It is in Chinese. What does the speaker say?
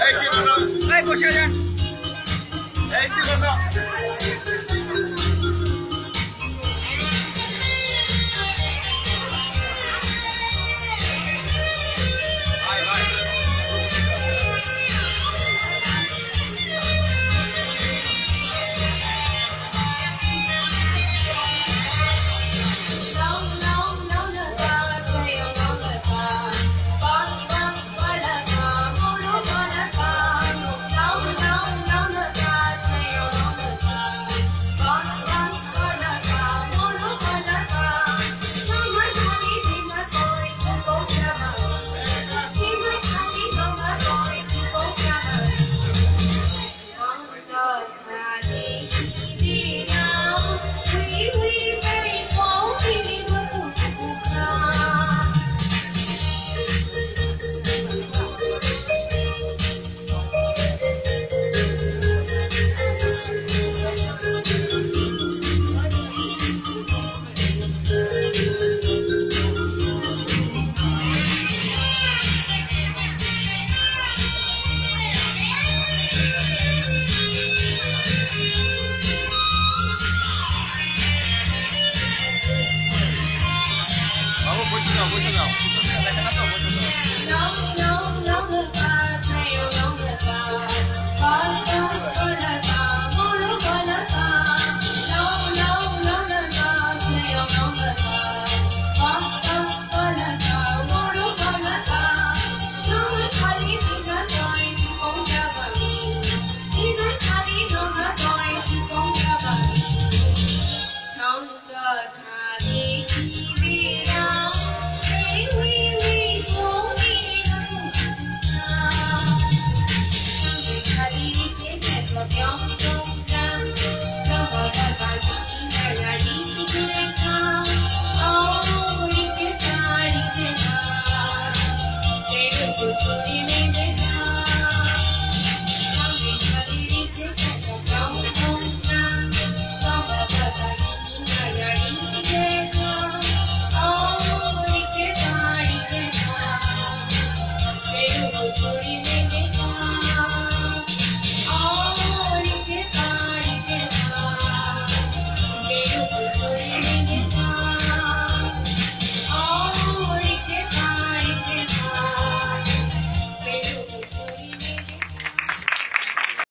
哎，谢先生。哎，不，先生。哎，谢先生。